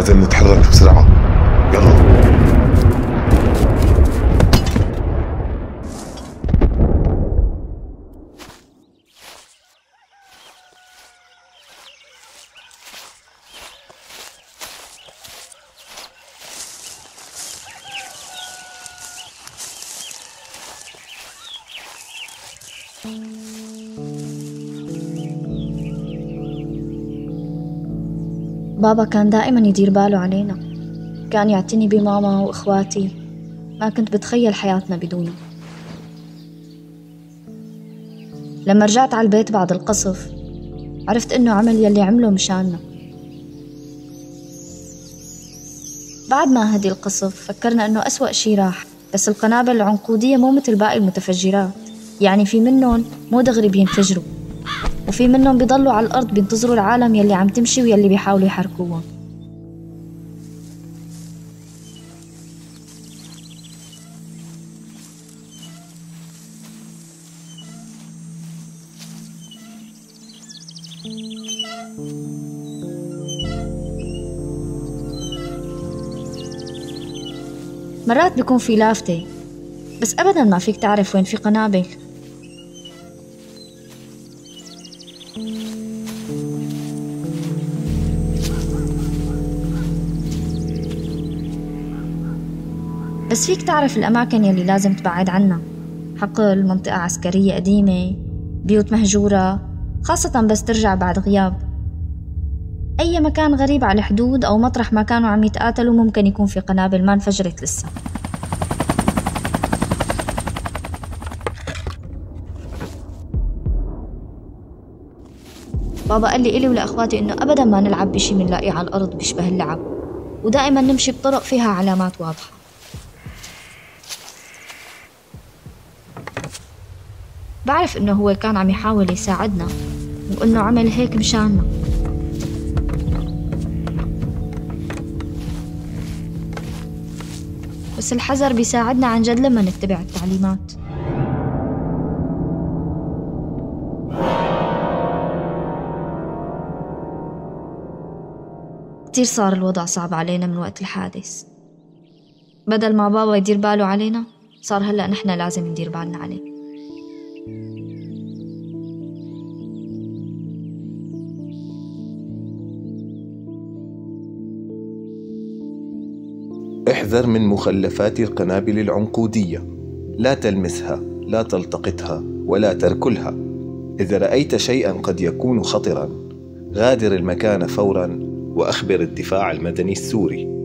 لازم نتحرك بسرعة. يلا. بابا كان دائما يدير باله علينا. كان يعتني بماما وإخواتي. ما كنت بتخيل حياتنا بدونه. لما رجعت على البيت بعد القصف عرفت إنه عمل يلي عمله مشاننا. بعد ما هدي القصف فكرنا إنه أسوأ شي راح. بس القنابل العنقودية مو مثل باقي المتفجرات. يعني في منهم مو دغري بينفجروا. وفي منهم بيضلوا على الأرض بينتظروا العالم يلي عم تمشي ويلي بيحاولوا يحركوها. مرات بيكون في لافتة بس أبدا ما فيك تعرف وين في قنابل. بس فيك تعرف الأماكن يلي لازم تبعد عنها. حقل منطقة عسكرية قديمة بيوت مهجورة خاصة بس ترجع بعد غياب. أي مكان غريب على الحدود أو مطرح ما كانوا عم يتقاتلوا ممكن يكون في قنابل ما انفجرت لسه. بابا قال لي إلي ولأخواتي إنه أبدا ما نلعب بشي منلاقيه على الأرض بيشبه اللعب ودائما نمشي بطرق فيها علامات واضحة. بعرف إنه هو كان عم يحاول يساعدنا وإنه عمل هيك مشاننا. بس الحذر بيساعدنا عن جد لما نتبع التعليمات. كتير صار الوضع صعب علينا من وقت الحادث. بدل ما بابا يدير باله علينا صار هلأ نحن لازم ندير بالنا عليه. احذر من مخلفات القنابل العنقودية. لا تلمسها لا تلتقطها ولا تركلها. إذا رأيت شيئا قد يكون خطرا غادر المكان فورا. وأخبر الدفاع المدني السوري.